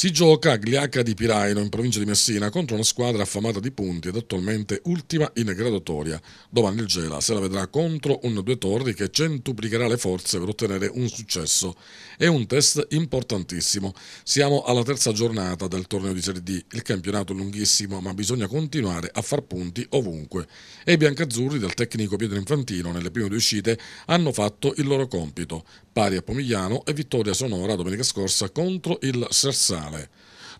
Si gioca a Gliaca di Piraino in provincia di Messina contro una squadra affamata di punti ed attualmente ultima in graduatoria. Domani il Gela se la vedrà contro un Due Torri che centuplicherà le forze per ottenere un successo. È un test importantissimo. Siamo alla terza giornata del torneo di Serie D. Il campionato è lunghissimo ma bisogna continuare a far punti ovunque. E i biancazzurri del tecnico Pietro Infantino nelle prime due uscite hanno fatto il loro compito. Pari a Pomigliano e vittoria sonora domenica scorsa contro il Sersale finale.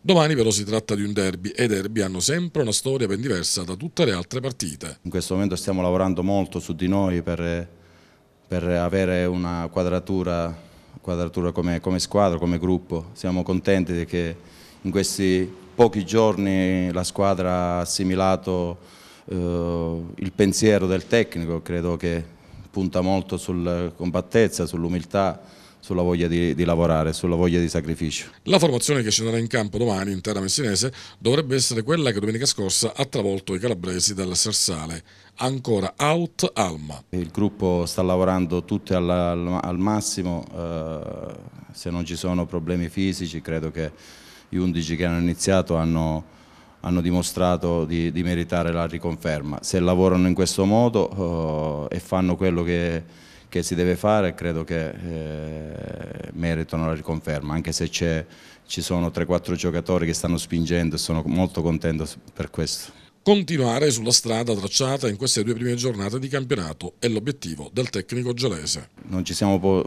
Domani però si tratta di un derby e i derby hanno sempre una storia ben diversa da tutte le altre partite. In questo momento stiamo lavorando molto su di noi per, per avere una quadratura, quadratura come, come, squadra, come gruppo. Siamo contenti che in questi pochi giorni la squadra ha assimilato eh, il pensiero del tecnico, credo che punta molto sulla compattezza, sull'umiltà sulla voglia di, di, lavorare, sulla voglia di sacrificio. La formazione che scenderà in campo domani in terra messinese dovrebbe essere quella che domenica scorsa ha travolto i calabresi del Sersale. Ancora out Alma. Il gruppo sta lavorando tutti al, al, massimo, eh, se non ci sono problemi fisici credo che gli 11 che hanno iniziato hanno hanno dimostrato di, di, meritare la riconferma. Se lavorano in questo modo eh, e fanno quello che che si deve fare credo che eh, meritano la riconferma, anche se ci sono 3-4 giocatori che stanno spingendo e sono molto contento per questo. Continuare sulla strada tracciata in queste due prime giornate di campionato è l'obiettivo del tecnico gelese. Non ci siamo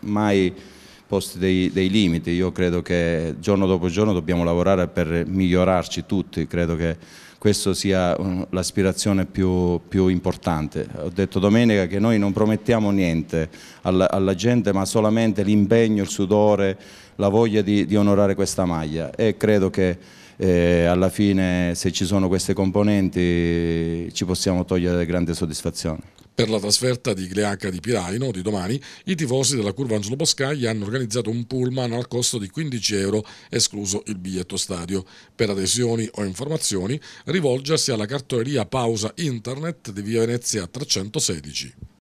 mai posti dei, dei, limiti, io credo che giorno dopo giorno dobbiamo lavorare per migliorarci tutti, credo che questa sia uh, l'aspirazione più, più, importante. Ho detto domenica che noi non promettiamo niente alla, alla gente ma solamente l'impegno, il sudore, la voglia di, di, onorare questa maglia e credo che eh, alla fine se ci sono queste componenti ci possiamo togliere grande soddisfazione. Per la trasferta di Gleaca di Piraino di domani, i tifosi della curva Angelo Boscaglia hanno organizzato un pullman al costo di 15 euro, escluso il biglietto stadio. Per adesioni o informazioni, rivolgersi alla cartoleria Pausa Internet di Via Venezia 316.